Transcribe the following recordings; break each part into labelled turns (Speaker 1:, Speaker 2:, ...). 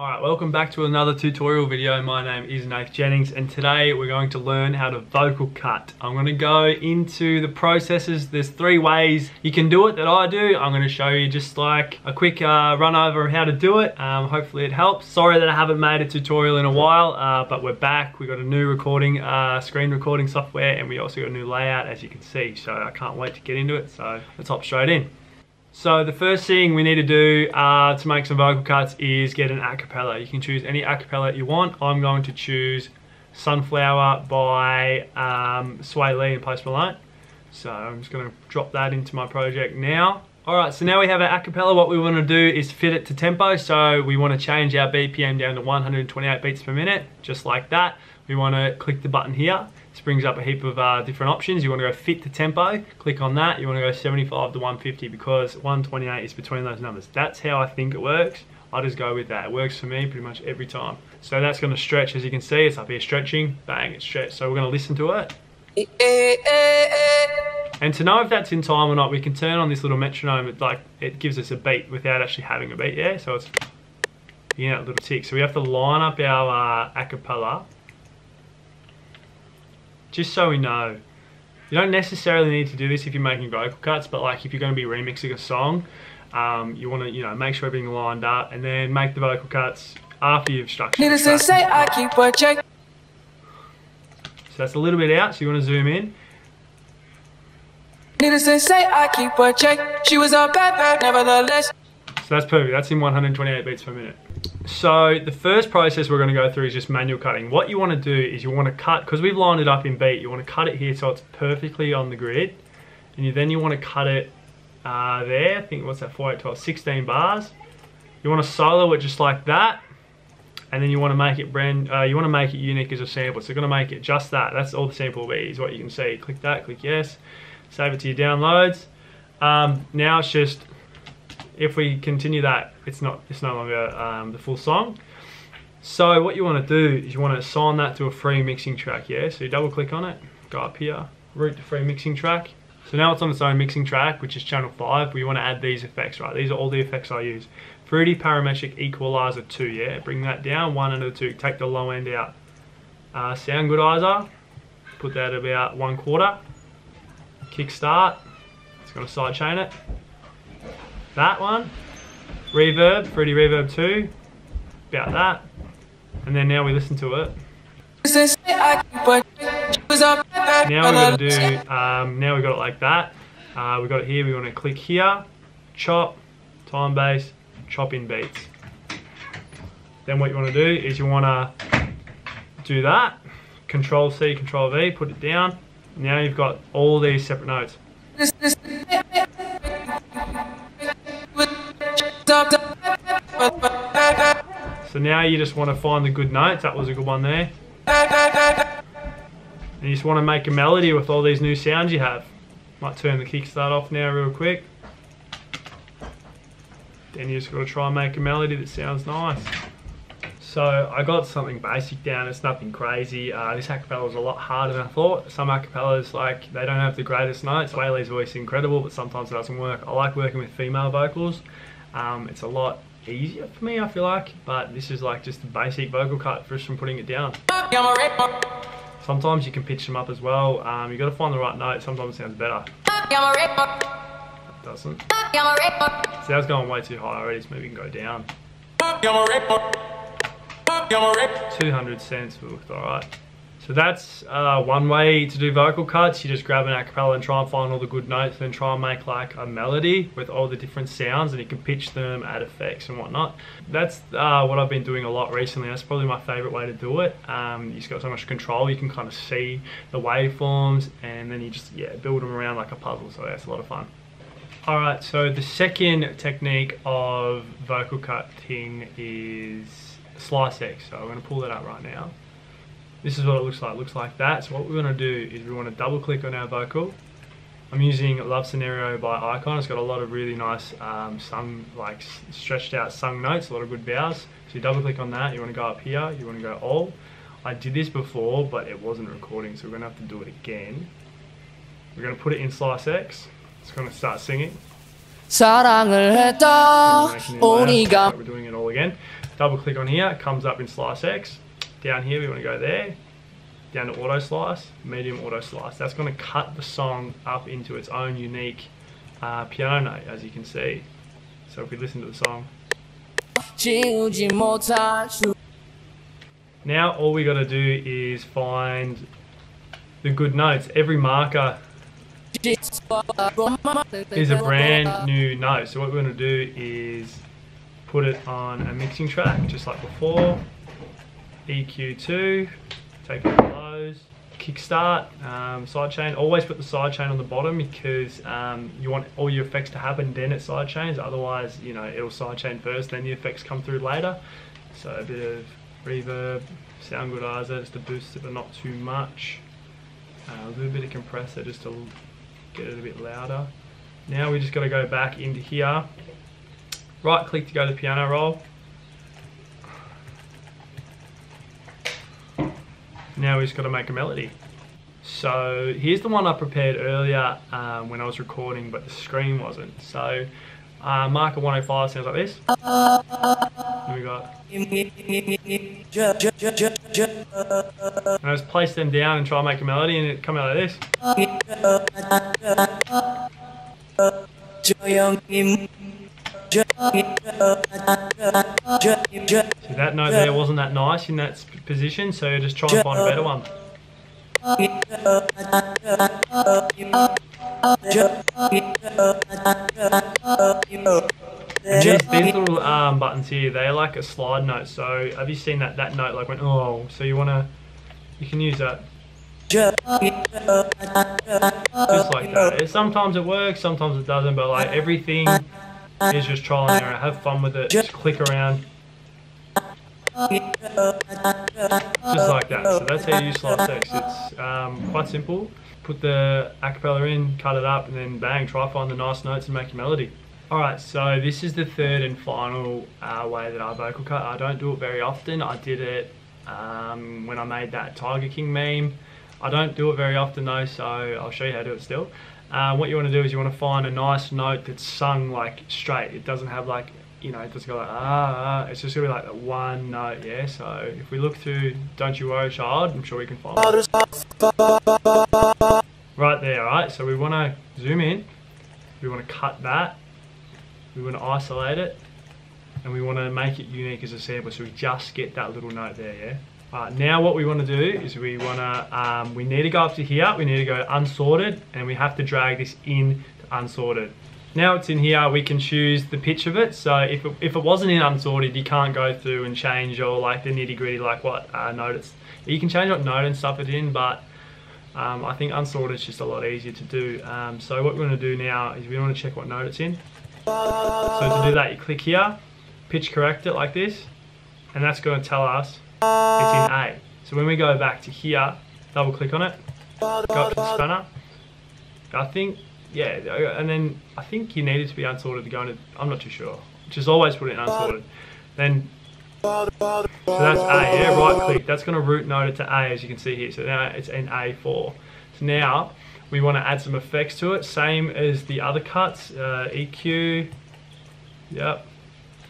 Speaker 1: Alright, welcome back to another tutorial video. My name is Nath Jennings and today we're going to learn how to vocal cut. I'm going to go into the processes. There's three ways you can do it that I do. I'm going to show you just like a quick uh, run over of how to do it. Um, hopefully it helps. Sorry that I haven't made a tutorial in a while, uh, but we're back. We got a new recording, uh, screen recording software and we also got a new layout as you can see. So I can't wait to get into it. So let's hop straight in. So the first thing we need to do uh, to make some vocal cuts is get an acapella. You can choose any acapella you want. I'm going to choose Sunflower by um, Swae Lee and Post Malone. So I'm just going to drop that into my project now. Alright, so now we have our acapella. What we want to do is fit it to tempo. So we want to change our BPM down to 128 beats per minute, just like that. We want to click the button here this brings up a heap of uh, different options. You want to go fit to tempo, click on that. You want to go 75 to 150 because 128 is between those numbers. That's how I think it works. I just go with that. It works for me pretty much every time. So that's going to stretch, as you can see, it's up here stretching, bang, it's stretched. So we're going to listen to it. And to know if that's in time or not, we can turn on this little metronome. It like it gives us a beat without actually having a beat. Yeah, so it's yeah, a little tick. So we have to line up our uh, acapella just so we know. You don't necessarily need to do this if you're making vocal cuts, but like if you're going to be remixing a song, um, you want to you know make sure everything lined up, and then make the vocal cuts after you've structured. Needless to say, I keep a check. So that's a little bit out. So you want to zoom in. Needless to say, I keep a check. She was a bad bad, nevertheless. So that's perfect. That's in 128 beats per minute. So the first process we're gonna go through is just manual cutting. What you wanna do is you wanna cut, because we've lined it up in beat, you wanna cut it here so it's perfectly on the grid. And you, then you wanna cut it uh, there, I think, what's that, 4, 8, 12, 16 bars. You wanna solo it just like that. And then you wanna make it brand, uh, you wanna make it unique as a sample. So you're gonna make it just that. That's all the sample will be, is what you can see. Click that, click yes. Save it to your downloads. Um, now it's just if we continue that, it's not it's no longer um, the full song. So what you want to do is you want to assign that to a free mixing track, yeah? So you double click on it, go up here, route to free mixing track. So now it's on its own mixing track, which is channel 5. We want to add these effects, right? These are all the effects I use. Fruity Parametric Equalizer 2, yeah? Bring that down, 1 and a 2. Take the low end out. Uh, Soundgoodizer, put that about 1 quarter. Kickstart, it's going to sidechain it. That one. Reverb, Fruity Reverb 2. About that. And then now we listen to it. Now we're to do, um, now we've got it like that. Uh, we've got it here, we want to click here, chop, time base, chop in beats. Then what you want to do is you want to do that, Control C, Control V, put it down. Now you've got all these separate notes. So now you just want to find the good notes. That was a good one there. And you just want to make a melody with all these new sounds you have. Might turn the kickstart off now real quick. Then you just got to try and make a melody that sounds nice. So I got something basic down, it's nothing crazy. Uh, this acapella was a lot harder than I thought. Some acapellas, like, they don't have the greatest notes. Swae Lee's voice is incredible, but sometimes it doesn't work. I like working with female vocals. Um, it's a lot easier for me, I feel like, but this is like just a basic vocal cut just from putting it down. Sometimes you can pitch them up as well. Um, you got to find the right note. Sometimes it sounds better. It doesn't. Sounds going way too high already, so maybe you can go down. 200 cents we looked alright. So that's uh, one way to do vocal cuts. You just grab an acapella and try and find all the good notes and then try and make like a melody with all the different sounds and you can pitch them, add effects and whatnot. That's uh, what I've been doing a lot recently. That's probably my favorite way to do it. Um, you've got so much control. You can kind of see the waveforms and then you just yeah build them around like a puzzle. So that's a lot of fun. Alright, so the second technique of vocal cutting is Slicex. So I'm going to pull that up right now. This is what it looks like, it looks like that. So what we wanna do is we wanna double click on our vocal. I'm using Love Scenario by iKON. It's got a lot of really nice um, sung, like stretched out sung notes, a lot of good vowels. So you double click on that, you wanna go up here, you wanna go all. I did this before, but it wasn't recording, so we're gonna have to do it again. We're gonna put it in Slicex. It's gonna start singing. We're doing it all again. Double click on here, comes up in Slicex. Down here, we want to go there. Down to Auto Slice, Medium Auto Slice. That's going to cut the song up into its own unique uh, piano note, as you can see. So if we listen to the song. Now all we got to do is find the good notes. Every marker is a brand new note. So what we're going to do is put it on a mixing track, just like before. EQ2, take it lows. Kickstart, um, sidechain. Always put the sidechain on the bottom because um, you want all your effects to happen then it sidechains. Otherwise, you know, it'll sidechain first, then the effects come through later. So a bit of reverb, sound good goodizer just to boost it, but not too much. Uh, a little bit of compressor just to get it a bit louder. Now we just got to go back into here. Right click to go to piano roll. Now he's got to make a melody. So here's the one I prepared earlier um, when I was recording, but the screen wasn't. So uh, marker 105 sounds like this. Here we got. And I just place them down and try and make a melody and it come out like this. See that note there wasn't that nice in that position, so just try and find a better one. And these, these little um, buttons here, they're like a slide note. So have you seen that that note like went oh? So you wanna, you can use that. Just like that. Sometimes it works, sometimes it doesn't, but like everything is just trial and error. Have fun with it. Just click around. Just like that. So that's how you Slicex. It's um, quite simple. Put the acapella in, cut it up, and then bang, try find the nice notes and make your melody. Alright, so this is the third and final uh, way that I vocal cut. I don't do it very often. I did it um, when I made that Tiger King meme. I don't do it very often though, so I'll show you how to do it still. Uh, what you want to do is you want to find a nice note that's sung like straight. It doesn't have like, you know, it doesn't go like ah, ah. It's just going to be like one note, yeah? So if we look through Don't You Worry Child, I'm sure we can find it. Right there, alright? So we want to zoom in. We want to cut that. We want to isolate it. And we want to make it unique as a sample. So we just get that little note there, yeah? Uh, now what we want to do is we want to, um, we need to go up to here, we need to go unsorted, and we have to drag this in to unsorted. Now it's in here, we can choose the pitch of it. So if it, if it wasn't in unsorted, you can't go through and change all like the nitty gritty, like what uh, note it's, you can change what note and stuff it in, but um, I think unsorted is just a lot easier to do. Um, so what we want to do now is we want to check what note it's in. So to do that, you click here, pitch correct it like this, and that's going to tell us it's in A. So when we go back to here, double click on it, go up to the spanner. I think, yeah, and then I think you need it to be unsorted to go into, I'm not too sure. Just always put it in unsorted. Then, so that's A, yeah, right click. That's gonna root node it to A as you can see here. So now it's in A4. So now, we wanna add some effects to it, same as the other cuts, uh, EQ, yep,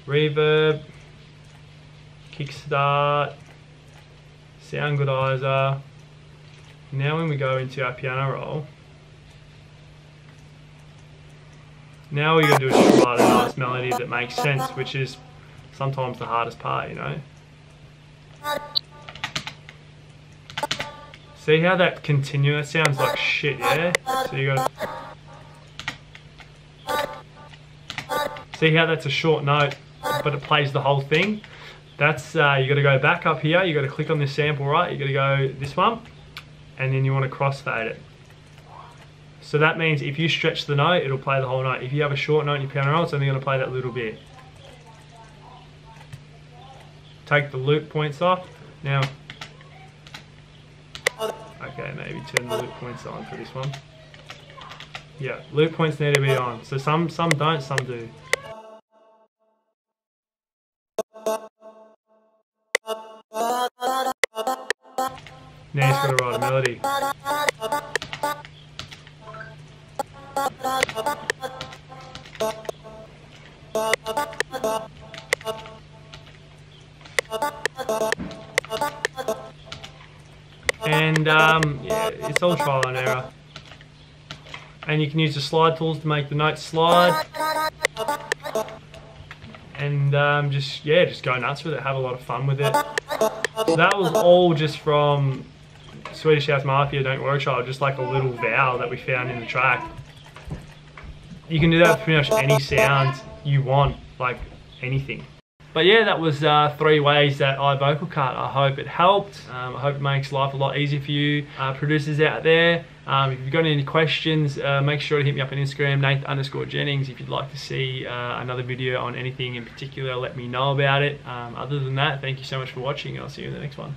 Speaker 1: reverb, kickstart, Soundgoodizer. Now when we go into our piano roll, now we're to do is write a nice melody that makes sense, which is sometimes the hardest part, you know. See how that continuous sounds like shit, yeah? So you got See how that's a short note, but it plays the whole thing? That's, uh, you gotta go back up here, you gotta click on this sample right, you gotta go this one, and then you wanna crossfade it. So that means if you stretch the note, it'll play the whole note. If you have a short note in your piano roll, it's only gonna play that little bit. Take the loop points off. Now, okay, maybe turn the loop points on for this one. Yeah, loop points need to be on. So some, some don't, some do. Going to write a melody. And um, yeah, it's all trial and error. And you can use the slide tools to make the notes slide. And um, just, yeah, just go nuts with it, have a lot of fun with it. So that was all just from Swedish House Mafia, Don't Worry Child, just like a little vowel that we found in the track. You can do that with pretty much any sound you want, like anything. But yeah, that was uh, three ways that I vocal cut. I hope it helped. Um, I hope it makes life a lot easier for you uh, producers out there. Um, if you've got any questions, uh, make sure to hit me up on Instagram, Nate underscore Jennings. If you'd like to see uh, another video on anything in particular, let me know about it. Um, other than that, thank you so much for watching. and I'll see you in the next one.